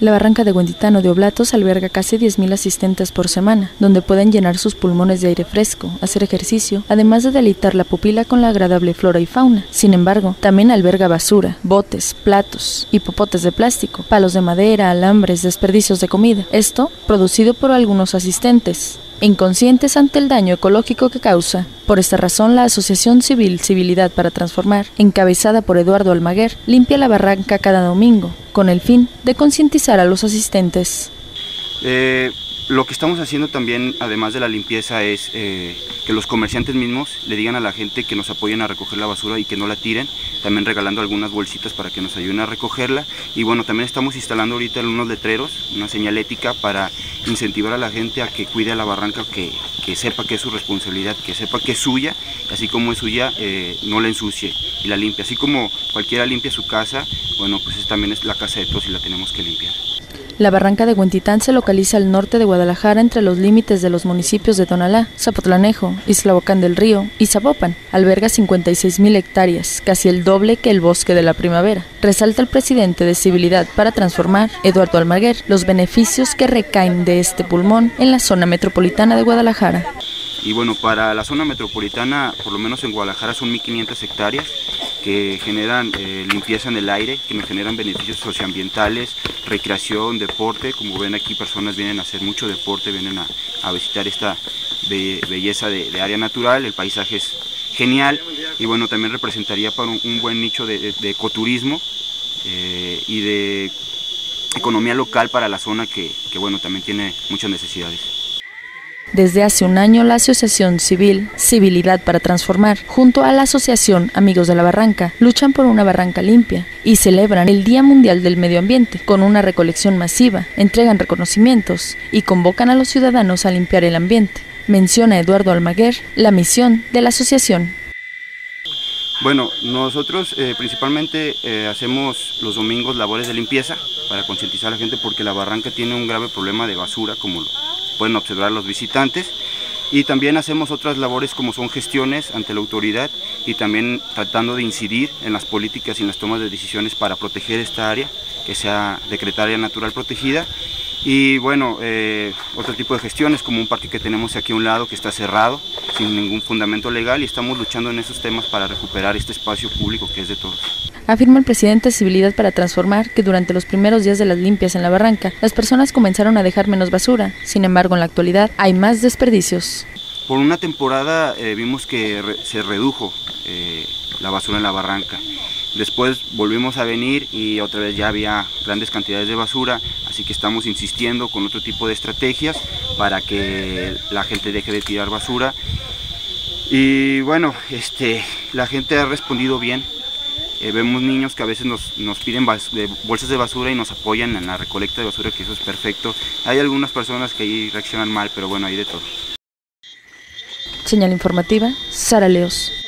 La barranca de Huentitano de Oblatos alberga casi 10.000 asistentes por semana, donde pueden llenar sus pulmones de aire fresco, hacer ejercicio, además de deleitar la pupila con la agradable flora y fauna. Sin embargo, también alberga basura, botes, platos y popotes de plástico, palos de madera, alambres, desperdicios de comida. Esto producido por algunos asistentes, inconscientes ante el daño ecológico que causa. Por esta razón, la Asociación Civil Civilidad para Transformar, encabezada por Eduardo Almaguer, limpia la barranca cada domingo, con el fin de concientizar a los asistentes. Eh, lo que estamos haciendo también, además de la limpieza, es eh, que los comerciantes mismos le digan a la gente que nos apoyen a recoger la basura y que no la tiren, también regalando algunas bolsitas para que nos ayuden a recogerla. Y bueno, también estamos instalando ahorita unos letreros, una señalética para incentivar a la gente a que cuide la barranca, que, que sepa que es su responsabilidad, que sepa que es suya, así como es suya, eh, no la ensucie y la limpie. Así como cualquiera limpia su casa, bueno, pues también es la casa de todos y la tenemos que limpiar. La barranca de Huentitán se localiza al norte de Guadalajara entre los límites de los municipios de Tonalá, Zapotlanejo, Islabocán del Río y Zapopan. Alberga 56.000 hectáreas, casi el doble que el bosque de la primavera. Resalta el presidente de Civilidad para Transformar, Eduardo Almaguer, los beneficios que recaen de este pulmón en la zona metropolitana de Guadalajara. Y bueno, para la zona metropolitana, por lo menos en Guadalajara, son 1.500 hectáreas que generan eh, limpieza en el aire, que nos generan beneficios socioambientales, recreación, deporte. Como ven aquí, personas vienen a hacer mucho deporte, vienen a, visitar esta belleza de, área natural. El paisaje es genial y bueno, también representaría para un, buen nicho de, ecoturismo eh, y de economía local para la zona que, que bueno, también tiene muchas necesidades. Desde hace un año, la Asociación Civil Civilidad para Transformar, junto a la Asociación Amigos de la Barranca, luchan por una barranca limpia y celebran el Día Mundial del Medio Ambiente con una recolección masiva, entregan reconocimientos y convocan a los ciudadanos a limpiar el ambiente. Menciona Eduardo Almaguer la misión de la asociación. Bueno, nosotros eh, principalmente eh, hacemos los domingos labores de limpieza para concientizar a la gente porque la barranca tiene un grave problema de basura, como lo pueden observar los visitantes. Y también hacemos otras labores como son gestiones ante la autoridad y también tratando de incidir en las políticas y en las tomas de decisiones para proteger esta área, que sea decretaria natural protegida. Y bueno, eh, otro tipo de gestiones como un parque que tenemos aquí a un lado que está cerrado, sin ningún fundamento legal y estamos luchando en esos temas para recuperar este espacio público que es de todos. Afirma el presidente de Civilidad para Transformar que durante los primeros días de las limpias en la barranca, las personas comenzaron a dejar menos basura. Sin embargo, en la actualidad hay más desperdicios. Por una temporada eh, vimos que se redujo eh, la basura en la barranca. Después volvimos a venir y otra vez ya había grandes cantidades de basura, así que estamos insistiendo con otro tipo de estrategias para que la gente deje de tirar basura. Y bueno, este, la gente ha respondido bien, eh, vemos niños que a veces nos, piden bolsas de basura y nos apoyan en la recolecta de basura, que eso es perfecto. Hay algunas personas que ahí reaccionan mal, pero bueno, hay de todo. Señal informativa, Sara Leos.